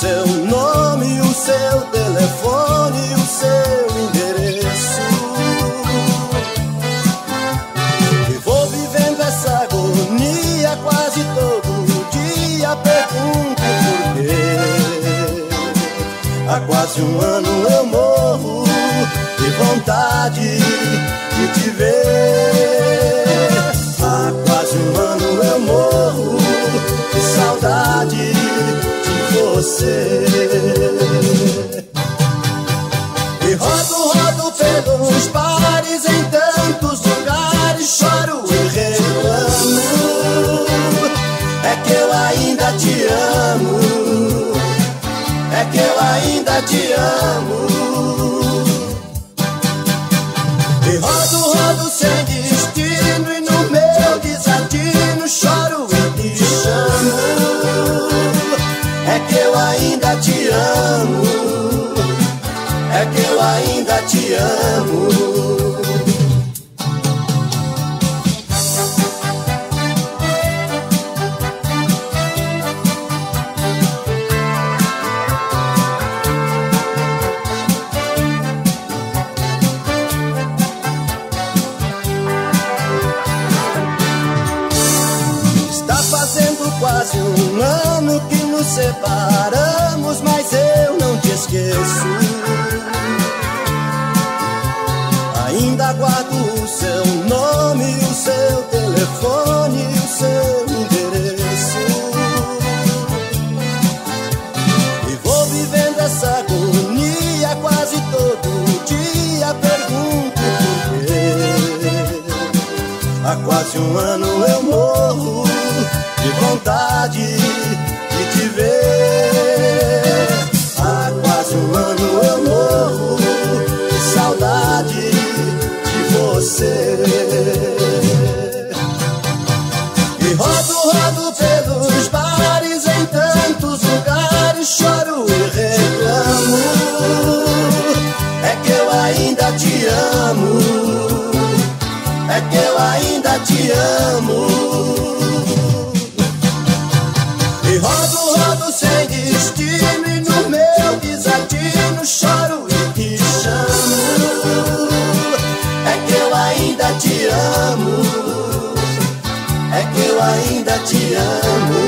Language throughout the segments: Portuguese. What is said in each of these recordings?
seu nome, o seu telefone, o seu endereço. E vou vivendo essa agonia quase todo dia. Pergunto por quê. Há quase um ano eu morro de vontade de te ver. Há quase um ano eu morro de saudade de você. E rodo, rodo pelos bares em tantos lugares, choro e reclamo. É que eu ainda te amo. É que eu ainda te amo. Ainda te amo. É que eu ainda te amo. Quase um ano separamos, mas eu não te esqueço. Ainda guardo o seu nome, o seu telefone, o seu endereço. E vou vivendo essa agonia quase todo dia. Pergunto por quê. Há quase um ano eu morro de vontade ainda te amo. É que eu ainda te amo. E rodo, rodo sem destino E no meu desatino choro e te chamo É que eu ainda te amo É que eu ainda te amo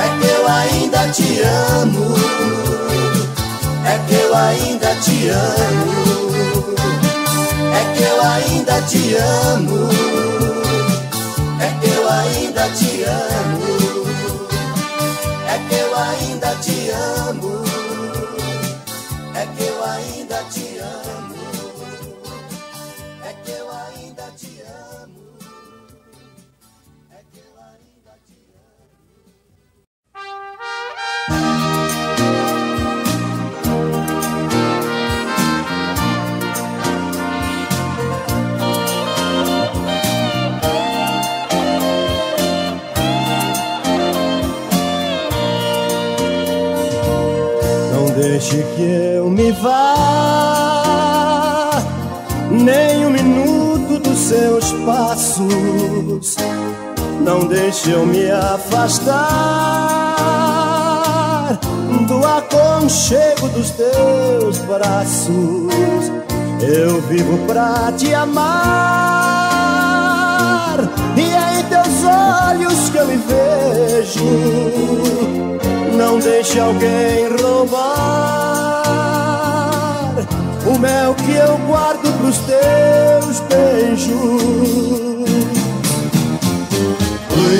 É que eu ainda te amo ainda te amo É que eu ainda te amo É que eu ainda te amo é que eu ainda te amo. É que eu ainda te amo. Passos. Não deixe eu me afastar do aconchego dos teus braços. Eu vivo pra te amar, e é em teus olhos que eu me vejo não deixe alguém roubar o mel que eu guardo pros teus beijos.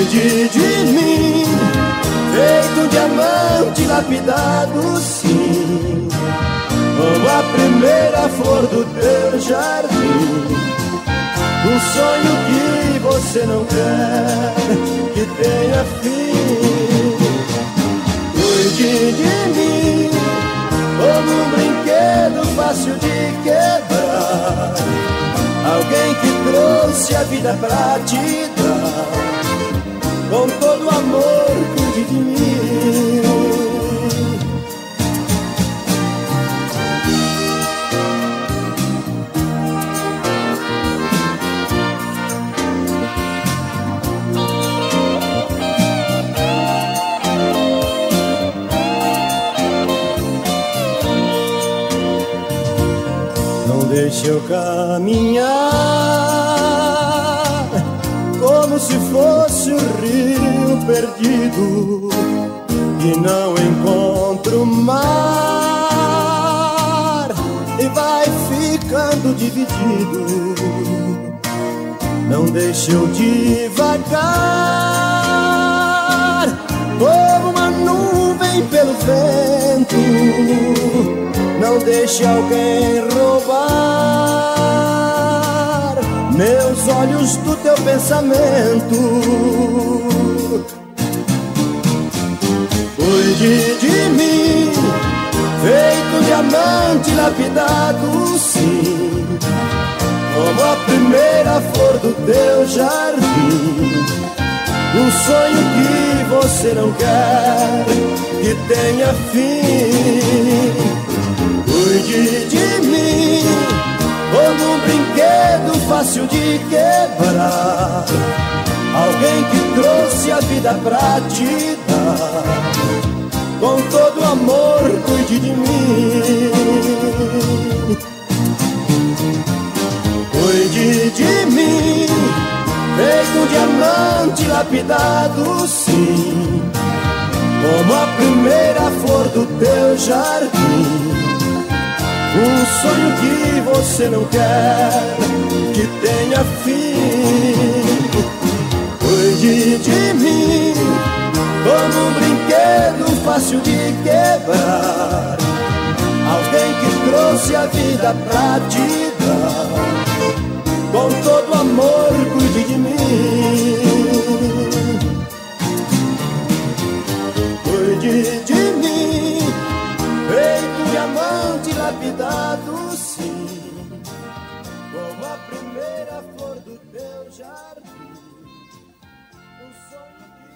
Cuide de mim, feito um diamante lapidado, sim, como a primeira flor do teu jardim. Um sonho que você não quer que tenha fim. Cuide de mim como um brinquedo fácil de quebrar. Alguém que trouxe a vida pra te dar. Dividido. Não deixe eu devagar como uma nuvem pelo vento. Não deixe alguém roubar meus olhos do teu pensamento. Cuide de mim, feito diamante lapidado, sim, como a primeira flor do teu jardim. Um sonho que você não quer que tenha fim. Cuide de mim, como um brinquedo fácil de quebrar. Alguém que trouxe a vida pra te dar com todo amor cuide de mim. Cuide de mim, feito um diamante lapidado, sim, como a primeira flor do teu jardim. Um sonho que você não quer que tenha fim. Cuide de mim como um brinquedo fácil de quebrar. Alguém que trouxe a vida pra te dar. Com todo amor, cuide de mim. Cuide de mim, feito diamante lapidado, sim. Como a primeira flor do teu jardim. fiquei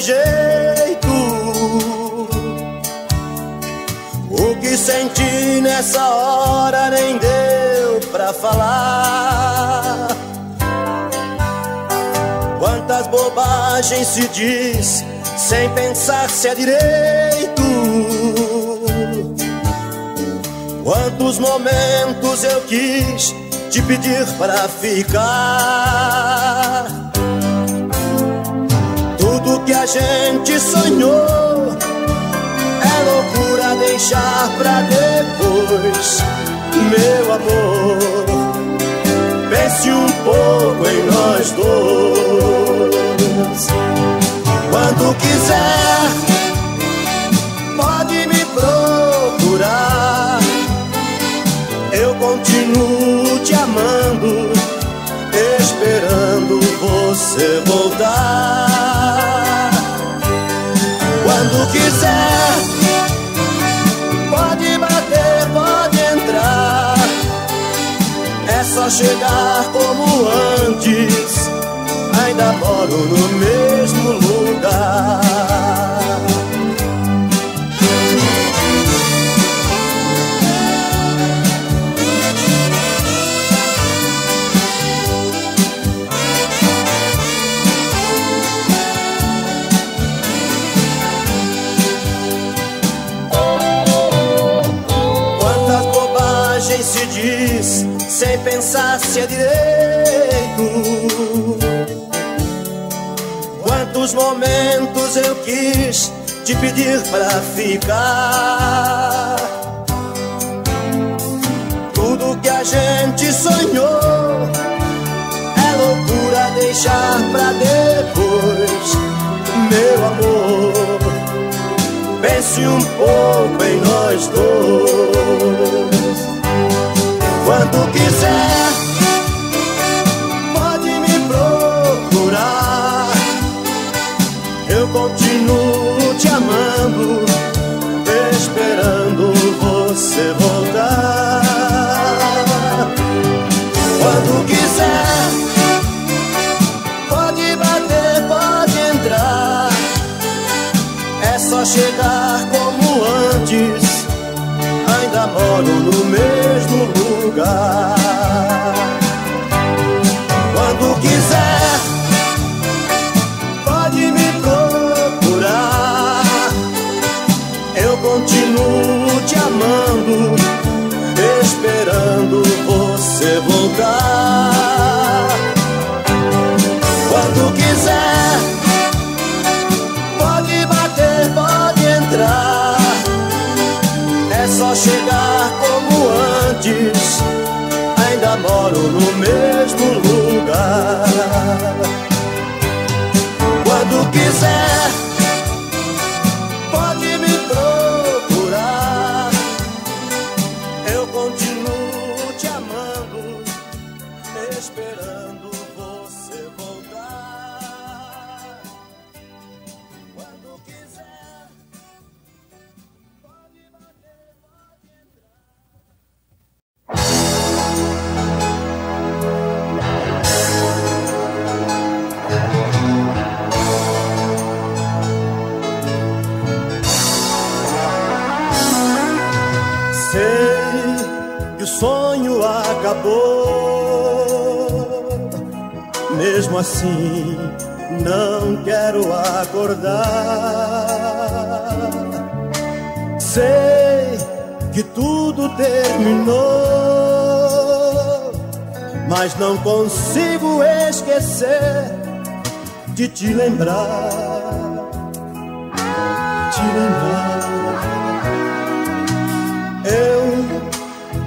jeito. O que senti nessa hora nem deu pra falar. Quantas bobagens se diz sem pensar se é direito. Quantos momentos eu quis te pedir para ficar que a gente sonhou é loucura deixar pra depois, meu amor. Pense um pouco em nós dois. Quando quiser, pode me procurar. Eu continuo te amando, esperando você voltar chegar como antes. Ainda moro no mesmo lugar. Sem pensar se é direito. Quantos momentos eu quis te pedir pra ficar. Tudo que a gente sonhou é loucura deixar pra depois, meu amor. Pense um pouco em nós dois quando quiser. Pode me procurar, eu continuo te amando, esperando você voltar. Quando quiser, pode bater, pode entrar, é só chegar como antes. Ainda moro no mesmo lugar lugar. Quando quiser, pode me procurar. Eu continuo te amando, esperando você voltar. Acabou. Mesmo assim, não quero acordar. Sei que tudo terminou, mas não consigo esquecer de te lembrar. Te lembrar.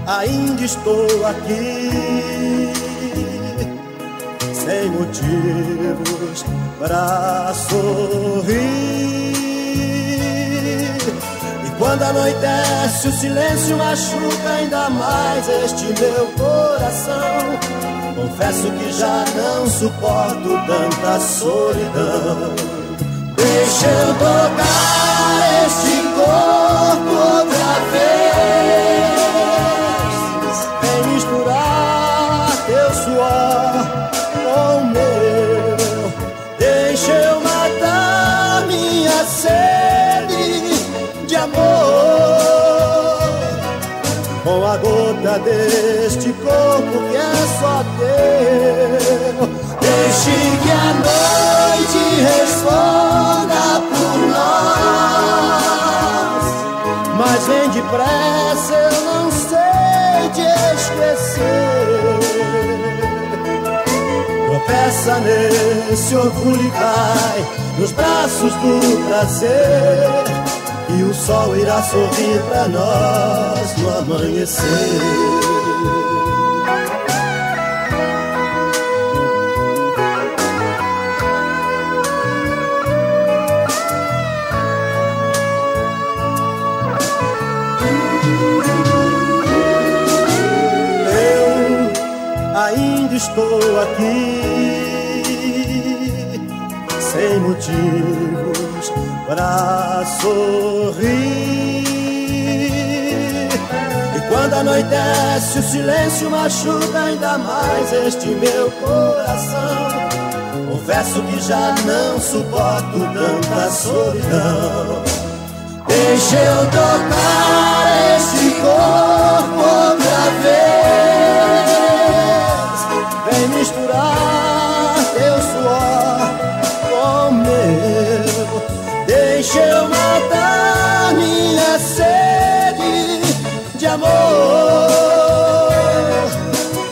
Ainda estou aqui sem motivos para sorrir. E quando anoitece, o silêncio machuca ainda mais este meu coração. Confesso que já não suporto tanta solidão. Deixa eu tocar este corpo outra vez. Deste corpo que é só teu. Deixe que a noite responda por nós. Mas vem depressa, eu não sei te esquecer. Tropeça nesse orgulho e cai nos braços do prazer. O sol irá sorrir pra nós no amanhecer. Ainda estou aqui sem motivos para sorrir. E quando anoitece, o silêncio machuca ainda mais este meu coração. Confesso que já não suporto tanta solidão. Deixa eu tocar esse corpo outra vez. Deixa eu matar minha sede de amor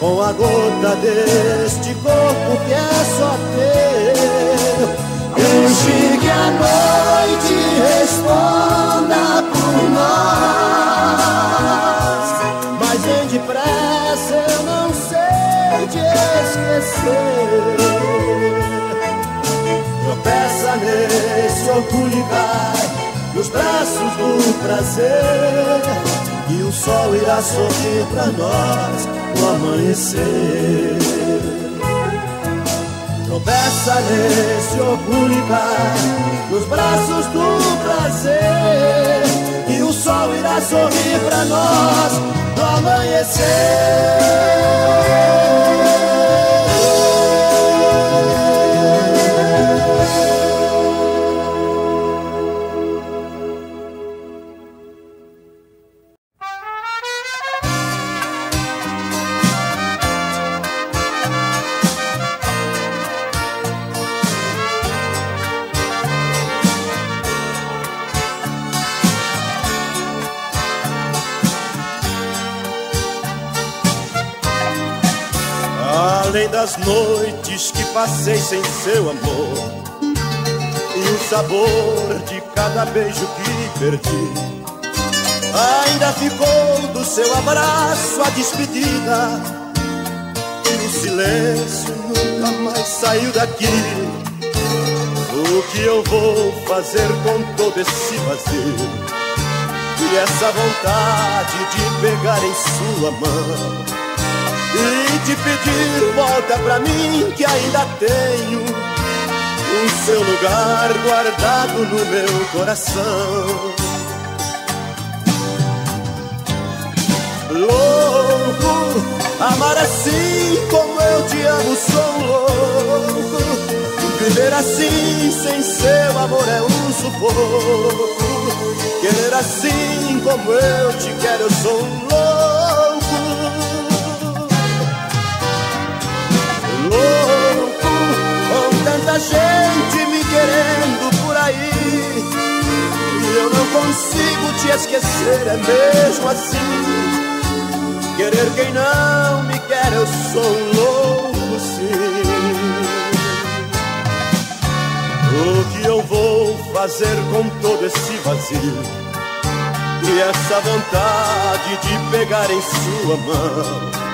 com a gota deste corpo que é só teu. Deixe que a noite responda por nós. Mas vem depressa, eu não sei te esquecer. Cai nos braços do prazer. E o sol irá sorrir pra nós no amanhecer. Tropeça nesse orgulho cai nos braços do prazer. E o sol irá sorrir pra nós no amanhecer. Passei sem seu amor e o sabor de cada beijo que perdi. Ainda ficou do seu abraço a despedida, e o silêncio nunca mais saiu daqui. O que eu vou fazer com todo esse vazio? E essa vontade de pegar em sua mão e te pedir volta pra mim que ainda tenho o seu lugar guardado no meu coração. Louco, amar assim como eu te amo, sou louco. Viver assim sem seu amor é um sufoco. Querer assim como eu te quero, sou louco. Gente me querendo por aí. E eu não consigo te esquecer, é mesmo assim. Querer quem não me quer, eu sou louco, sim. O que eu vou fazer com todo esse vazio E essa vontade de pegar em sua mão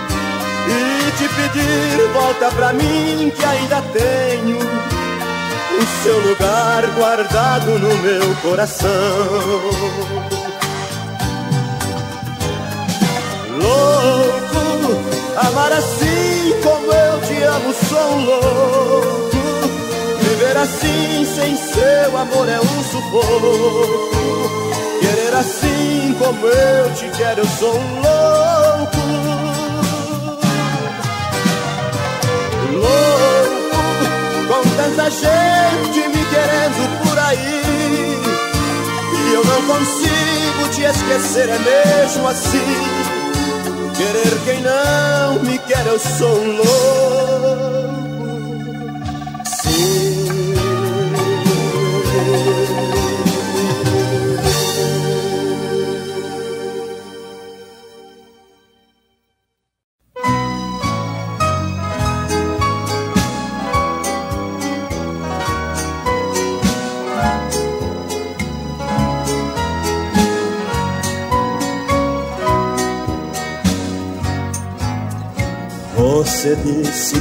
E te pedir volta pra mim que ainda tenho O seu lugar guardado no meu coração Louco, amar assim como eu te amo, sou louco Viver assim sem seu amor é um sufoco. Querer assim como eu te quero, eu sou louco. Louco, com tanta gente me querendo por aí. E eu não consigo te esquecer, é mesmo assim. Querer quem não me quer, eu sou um louco.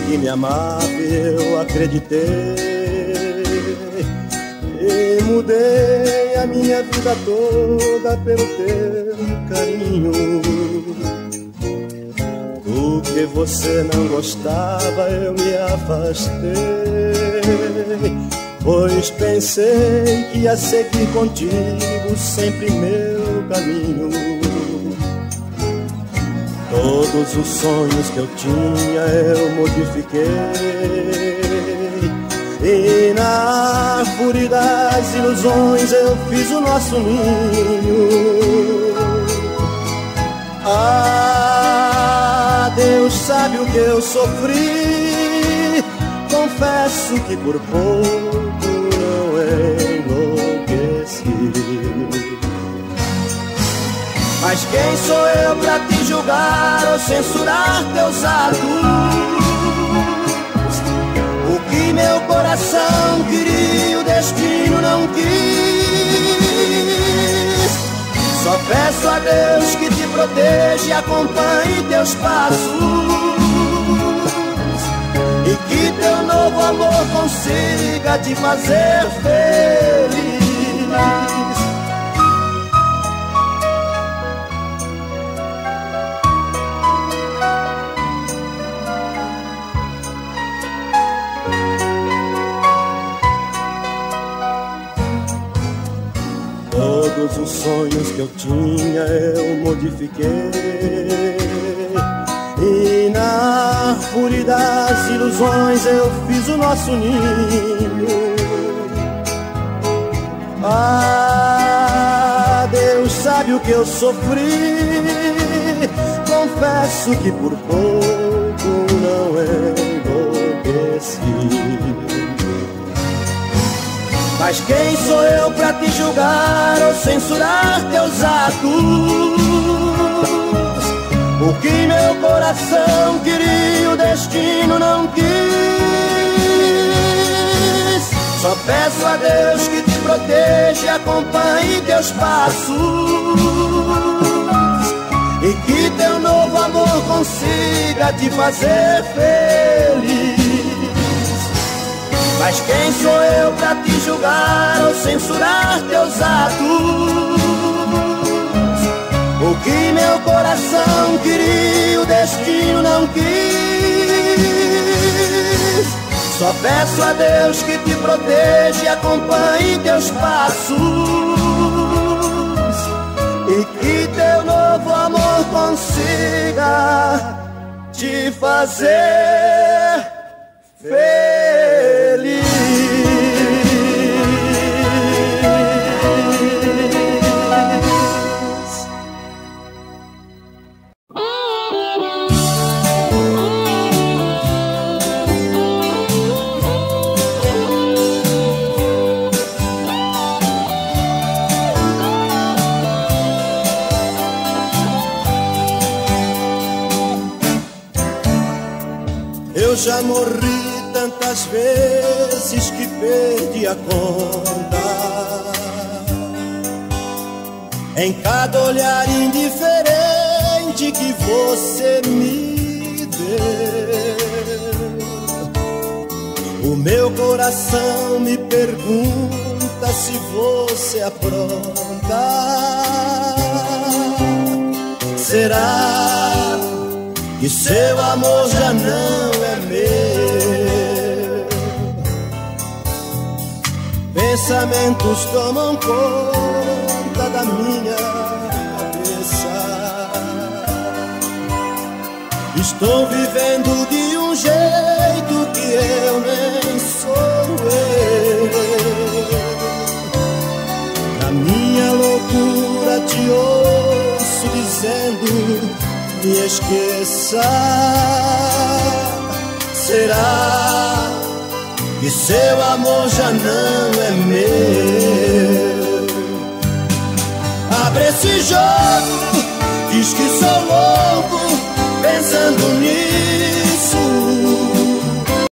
Que me amava eu acreditei e mudei a minha vida toda pelo teu carinho. Do que você não gostava, eu me afastei. Pois pensei que ia seguir contigo sempre meu caminho. Todos os sonhos que eu tinha eu modifiquei e na árvore das ilusões eu fiz o nosso ninho. Ah, Deus sabe o que eu sofri. Confesso que por pouco Mas quem sou eu pra te julgar ou censurar teus atos? meu coração queria, o destino não quis. Só peço a Deus que te proteja e acompanhe teus passos. E que teu novo amor consiga te fazer feliz. Todos os sonhos que eu tinha eu modifiquei. E na árvore das ilusões eu fiz o nosso ninho. Ah, Deus sabe o que eu sofri. Confesso que por pouco não enlouqueci mas quem sou eu pra te julgar ou censurar teus atos? O que meu coração queria, o destino não quis. Só peço a Deus que te proteja e acompanhe teus passos. E que teu novo amor consiga te fazer feliz. Mas quem sou eu pra te julgar ou censurar teus atos? O que meu coração queria, o destino não quis. Só peço a Deus que te proteja e acompanhe teus passos. E que teu novo amor consiga te fazer feliz. já morri vezes que perdi a conta. Em cada olhar indiferente que você me deu, o meu coração me pergunta se você apronta. Será que seu amor já não é Pensamentos tomam conta da minha cabeça. Estou vivendo de um jeito que eu nem sou eu. Na minha loucura te ouço dizendo me esqueça. Será que seu amor já não é meu? Abre esse jogo, diz que sou louco, pensando nisso.